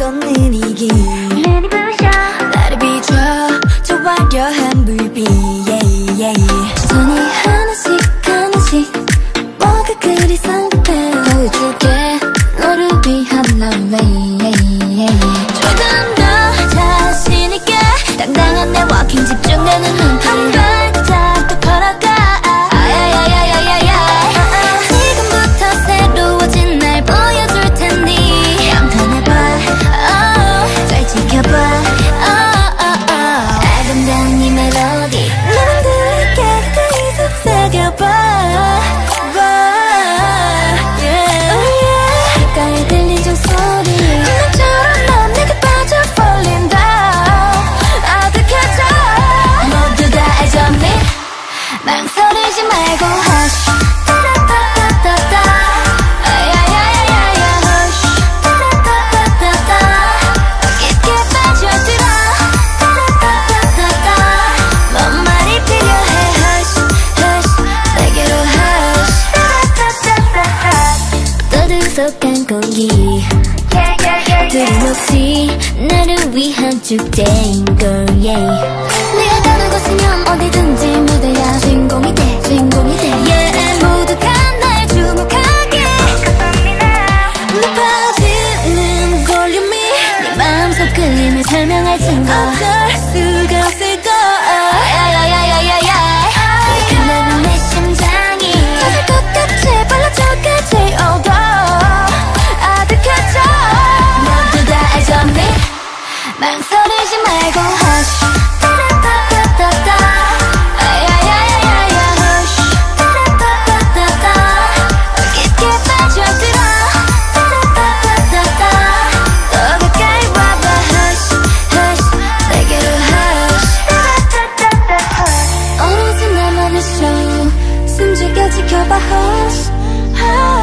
걷는 이 길. 망설이지 말고 Hush. 속한 공기. Yeah, yeah, yeah, yeah. 두려움 나를 위한 축제인 걸 yeah. 원한다는 것이면 어디든지 무대야. 주인공이 돼 주인공이 돼. Yeah, 모두가 날 주목하게. 높아지는 볼륨이 네 맘속 끌림을 설명할 증거. 지켜봐 hush, hush.